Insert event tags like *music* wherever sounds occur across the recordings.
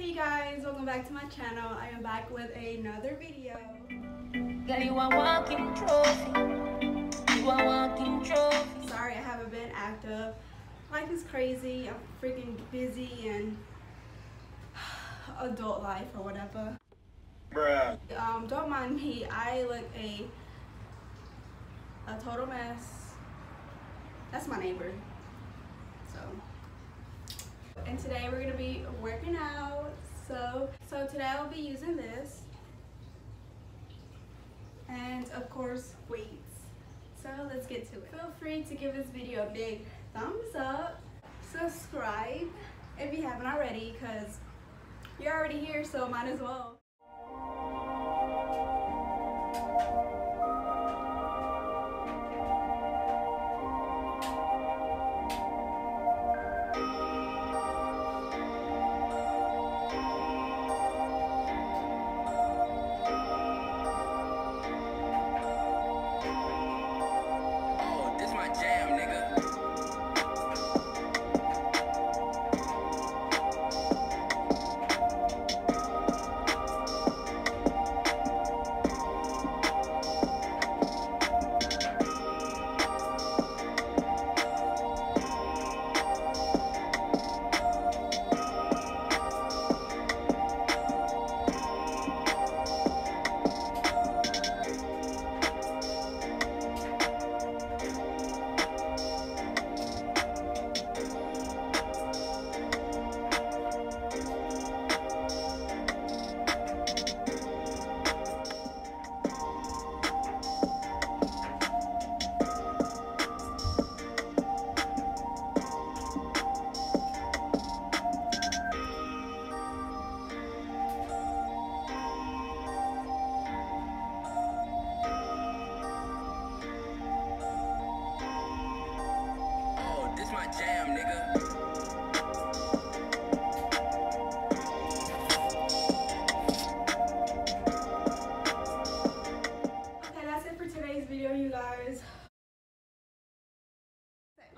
Hey guys, welcome back to my channel. I am back with another video. Girl, you a walking trophy. You a walking trophy. Sorry I haven't been active. Life is crazy. I'm freaking busy and *sighs* adult life or whatever. Bruh. Um, don't mind me. I look a a total mess. That's my neighbor. So, and today we're gonna be working out. So, so today I'll be using this, and of course weights. So let's get to it. Feel free to give this video a big thumbs up, subscribe if you haven't already, cause you're already here, so might as well.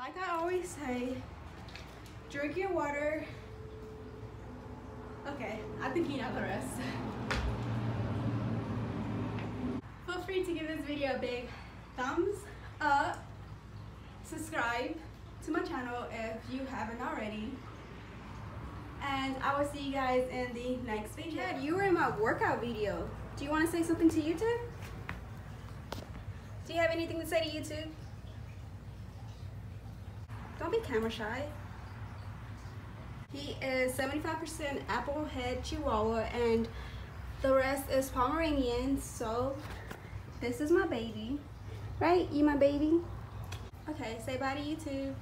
Like I always say, drink your water. Okay, I think you know the rest. Feel free to give this video a big thumbs up. Subscribe to my channel if you haven't already. And I will see you guys in the next video. Chad, you were in my workout video. Do you want to say something to YouTube? Do you have anything to say to YouTube? Be camera shy. He is 75% Applehead Chihuahua and the rest is Pomeranian. So this is my baby. Right? You my baby? Okay, say bye to YouTube.